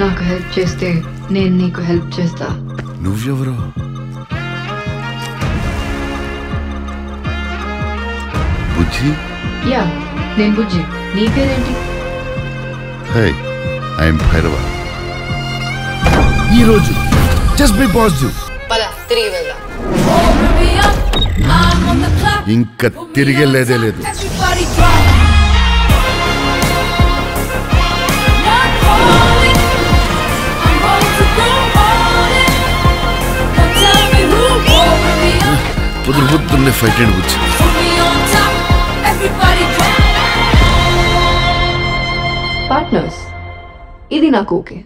నాకు హెల్ప్ చేస్తే నేను నీకు హెల్ప్ చేస్తా. నువ్వెవరో? బుజ్జి? యా నేను బుజ్జి. నీ పేరేంటి? హై ఐఎమ్ భైరవ ఈ రోజు జస్ట్ బి పాజిటివ్ పద తిరిగి వెళ్దాం. ఇంకా తిరిగేలేదే లేదు. Everybody up, పొద్దున పొద్దున్నే fight and Bujji put me on top. Everybody drop. Partners ఇది నాకు ఓకే